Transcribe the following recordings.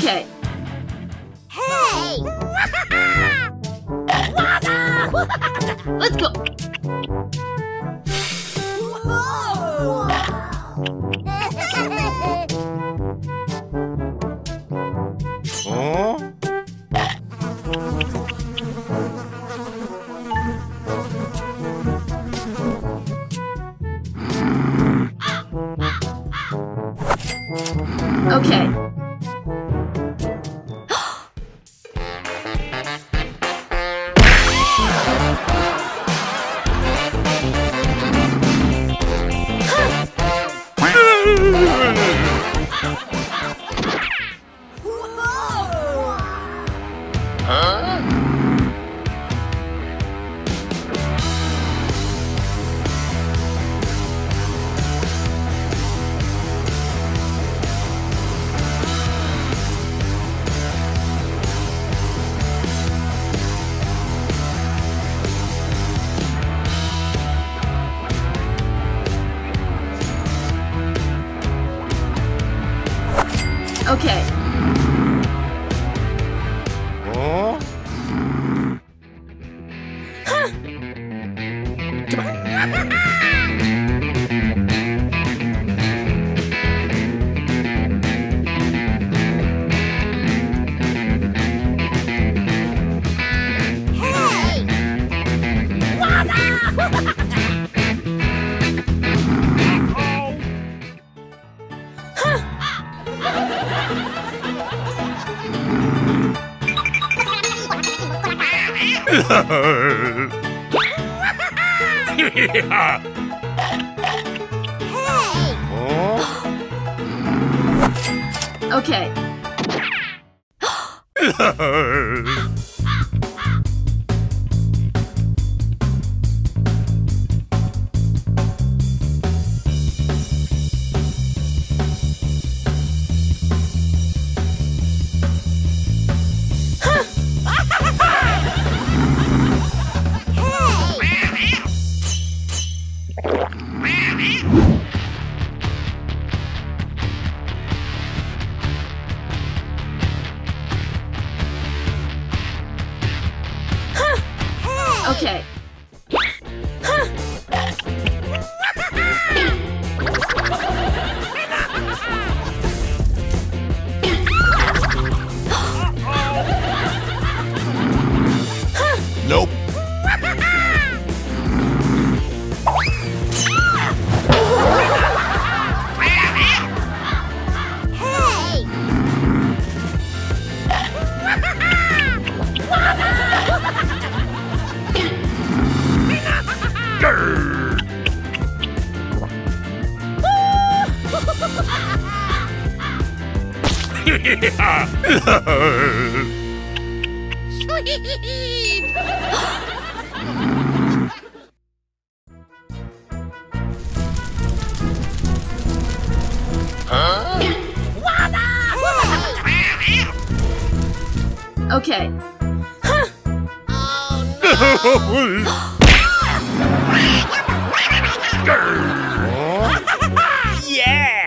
Okay. Hey! Let's go. Okay. Okay. Hey! Huh? Okay. Nope. Hey! Grr. yeah.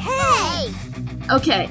Hey! Okay.